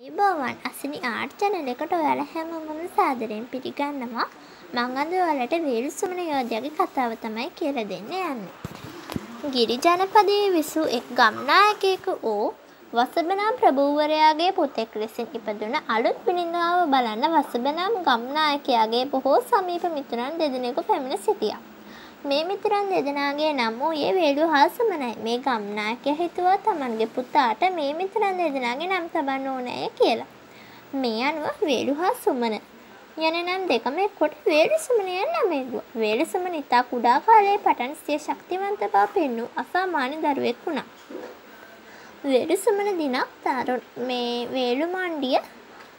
අයිබෝවන් අසිනි art channel එකට ඔයාලා හැමෝමම සාදරයෙන් පිළිගන්නවා. මං අද ඔයාලට වේලු සුමන යෝධයාගේ කතාව තමයි කියලා දෙන්න යන්නේ. ගිරි ජනපදයේ විසූ එක් ගම්නායකයෙකු වූ වසභ නම් ප්‍රභූවරයාගේ පුතෙක් ලෙසින් ඉපදුන අලුත් බිරිඳාව බලන්න වසභ නම් ගම්නායකයාගේ බොහෝ සමීප මිතුරන් දෙදෙනෙකු පැමිණ සිටියා. මේ මිතුරන් දෙදෙනාගේ නම් වූයේ වේලු හා සුමනයි. මේ ගම්නායකයා හිතුවා තමන්ගේ පුතාට මේ මිතුරන් දෙදෙනාගේ නම් තබන්න ඕනෑය කියලා. මේ අනුව වේලු හා සුමන යන නම් දෙකම එක්කොට වේලු සුමන යන නම යෙදුවා. වේලු සුමන ඉතා කුඩා කාලයේ පටන් සිය ශක්තිමන්ත බව පෙන්වූ අසාමාන්‍ය දරුවෙක් වුණා. වේලු සුමන දිනක් තරුණ මේ වේලු මණ්ඩිය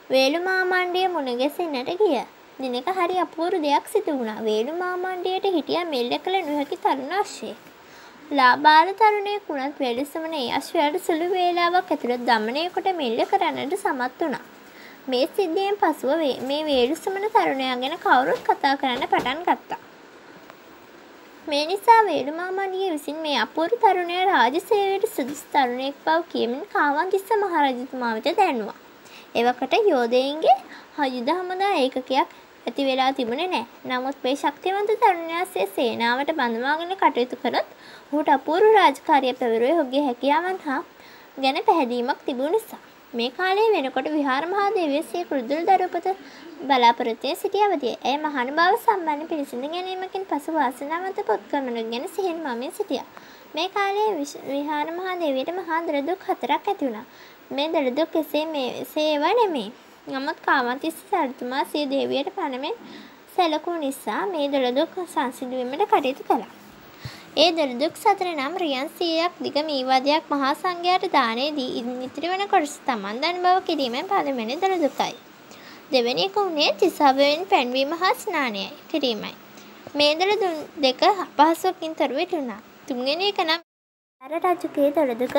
වේලු මාමණ්ඩිය මුණ ගැසෙන්නට ගියා. දිනක හරි අපූරු දෙයක් සිදු වුණා. වේලු මාමණ්ඩියට හිටියා මෙල්ල කළ නොහැකි තරුණ අශ්වයෙක්. ලාබාල තරුණයෙක් වුණත් වෙලෙසමන ඒ අශ්වයාට සුළු වේලාවක් ඇතුළත දමනය කොට මෙල්ල කරන්නට සමත් වුණා. මේ සිද්ධියෙන් පසුව මේ වේලුසමන තරුණයා ගැන කවුරුත් කතා කරන්න පටන් ගත්තා. මේ නිසා වේලු මාමණ්ඩිය විසින් මේ අපූරු තරුණයා රාජ සේවයට සුදුසු තරුණයෙක් බව කියමින් කාවන්තිස්ස මහරජතුමා වෙත දැන්නුවා. එවකට යෝධයින්ගේ යුද හමුදා ඒකකයක් ඇති වෙලා තිබුණේ නැහැ. නමුත් මේ ශක්තිවන්ත තරුණයාසේ සේනාවට බඳවාගෙන කටයුතු කරත් ඔහුට අපූර්ව රාජකාරිය පැවරුවේ ඔහුගේ හැකියාවන් හා ගැන පැහැදීමක් තිබුණු නිසා. මේ කාලයේ වෙනකොට විහාර මහා දේවිය සිය කුරුදුල් දරුපත බලාපොරොත්තුවෙන් සිටි අවදියේ ඇය මහානුභාව සම්බන්ධ පිළිසිඳ ගැනීමකින් පසු වාසනාවන්ත පොත්කමනක් ගැන සිහින් මමින් සිටියා. මේ කාලයේ විහාර මහා දේවියට මහා දරදුක් හතරක් ඇති වුණා. මේ දරදුක් එසේ මේසේව නෙමෙයි. නමුත් කාමතිස්ස සරතුමා සිය දේවියට පණමෙන් සැලකූ නිසා මේ දොළදුක් සංසිඳුවීමට කටයුතු කළා. ඒ දොළදුක් සතර නම් රියන් සියයක් දිග මීවාදයක් මහා සංඝයාට දානය දී ඉතිරි වන කොටස තමන් දන් බව කිරීමෙන් පළවෙනි දොළදුකයි. දෙවෙනි එක උනේ තිසාවෙන් පැන්වීම හා ස්නානයයි කිරීමයි. මේ දොළදුන් දෙක අපහසුවකින් තොරව ඉටුණා. තුන්වෙනි එක නම් අර රජුගේ දොළදුක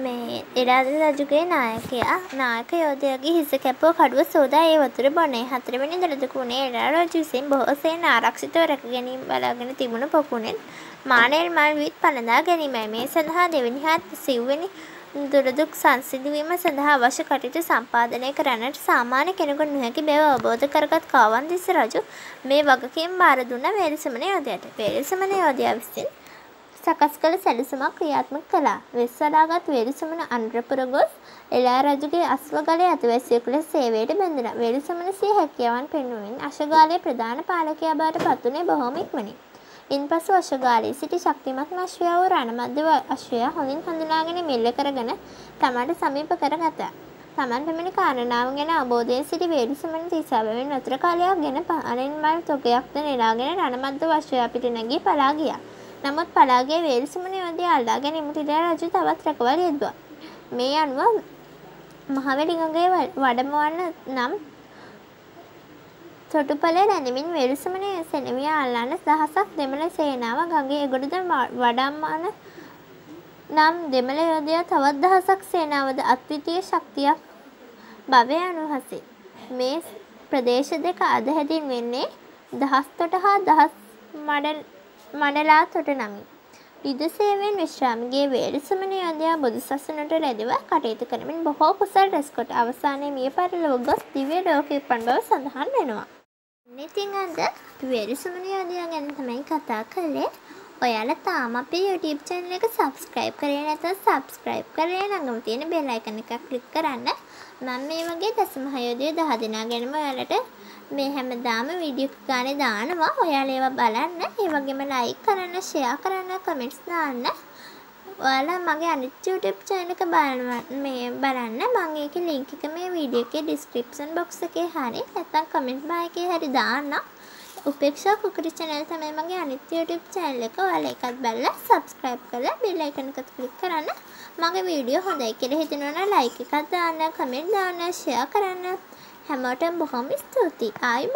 මේ එරාදෙන රජුගේ නායකයා නායක යෝධයාගේ හිස කැපුව කඩුව සෝදා ඒ වතුර බොනේ. හතරවෙනි දළදකුණේ එරා රජු විසින් බොහෝ සෙයින් ආරක්ෂිතව රැක ගැනීම බලාගෙන තිබුණු පොකුණෙන් මානෙල් මල් විත් පළඳා ගැනීමයි. මේ සඳහා දෙවෙනි හා සිව්වෙනි දුරදුක් සංසිඳුවීම සඳහා අවශ්‍ය කටයුතු සම්පාදනය කරන්නට සාමාන්‍ය කෙනෙකුට නොහැකි බව අවබෝධ කරගත් කාවන්තිස්ස රජු මේ වගකීම් බාර දුන්න වේලසමන යෝධයාට. වේලසමන යෝධයා විසින් සකස් කළ සැලසුමක් ක්‍රියාත්මක කළා. වෙස්වලාගත් වේලුසමන අනුරපුර ගොස් එළා රජුගේ අස්වගලේ අතවැසියෙකු ලෙස සේවයට බැඳුණා. වේලුසමන සිය හැකියාවන් පෙන්වමින් අශෝගාලයේ ප්‍රධාන පාලකයා බවට පත්වුණේ බොහොම ඉක්මනින්. ඉන්පසු අශෝගාලයේ සිටි ශක්තිමත් අශ්වයා වූ රණමද්ද අශ්වයා හොඳින් හඳුනාගෙන මෙල්ල කරගෙන තමන්ට සමීප කරගත්තා. තමන් පැමිණි කාරණාව ගැන අවබෝධයෙන් සිටි වේලුසමන තිසාවෙන් වතුර කාලයක් ගෙන පානෙන් මල් තොගයක්ද නෙලාගෙන රණමද්ද අශ්වයා පිට නැගී පලා ගියා. නමුත් පලාගේ වේල්සුමන යෝධය අල්ලා ගැනීමට ඉඩ රජු තවත් රැකවල් යෙදුවා. මේ අනුව මහවැලිගඟේ වඩමවන්න නම් තොටුපළේ රැඳෙමින් වේලුසමන සෙනවිය අල්ලන්න දහසක් දෙමළ සේනාව ගඟේ එගොඩද වඩම්මන නම් දෙමළ යෝධයා තවත් දහසක් සේනාවද අත්විතීය ශක්තියක් භවය අනුහසේ. මේ ප්‍රදේශ දෙක අද හැඳින්වෙන්නේ දහස් තොට හා දහස් මඩ මඩලා තොට නමින්. යුද සේවයෙන් විශ්‍රාමගේ වේලුසමන යෝධයා බුදුසසුනට රැඳව කටයුතු කරමින් බොහෝ කුසල් රැස්කොට අවසානයේ මිය පරලොව ගොස් දිව්‍ය ලෝකෙ උපන් බව සඳහන් වෙනවා. ඉතින් අද වේලුසමන යෝධයා ගැන තමයි කතා කළේ. ඔයාලා තාම අපේ YouTube channel එක subscribe කරේ නැත්නම් subscribe කරලා ළඟම තියෙන bell icon එක click කරන්න. මම මේ වගේ දසම හයෝධය 10 දෙනා ගැනම ඔයාලට මේ හැමදාම වීඩියෝ ගානේ දානවා. ඔයාලා ඒවා බලන්න. ඒ වගේම like කරන්න, share කරන්න, comments දාන්න. ඔයාලා මගේ අනිත් YouTube channel එක බලන්න මේ බලන්න. මම ඒකේ link එක මේ වීඩියෝ එකේ description box එකේ හරි නැත්නම් comment bar එකේ හරි දාන්නම්. උපේක්ෂා කුකරි channel තමයි මගේ අනිත් YouTube channel එක. ඔයාලා ඒකත් බලලා subscribe කරලා bell icon එකත් click කරන්න. මගේ වීඩියෝ හොඳයි කියලා හිතෙනවා නම් like එකක් දාන්න, comment දාන්න, share කරන්න. හැමෝටම බොහොම ස්තුතියි. ආයිබ